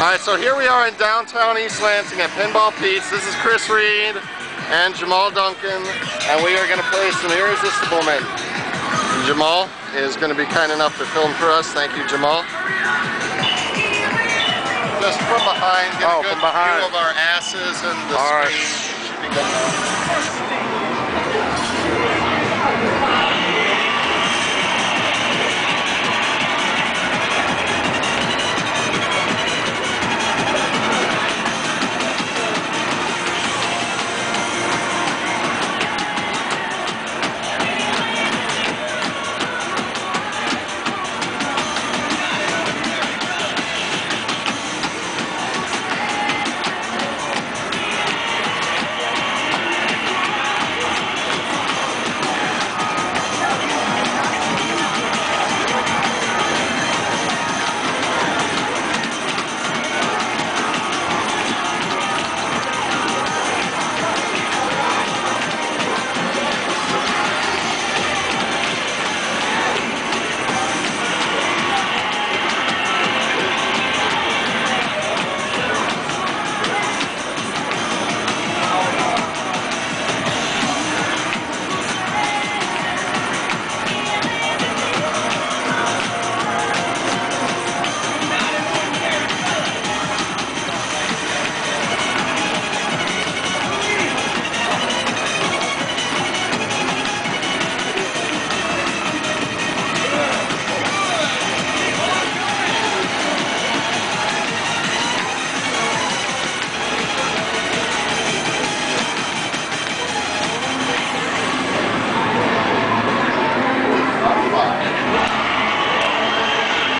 Alright, so here we are in downtown East Lansing at Pinball Pete's. This is Chris Reed and Jamal Duncan, and we are going to play some Irresistiblement. Jamal is going to be kind enough to film for us. Thank you, Jamal. Just from behind, get Oh, a good from behind. view of our asses and the All screen. Right.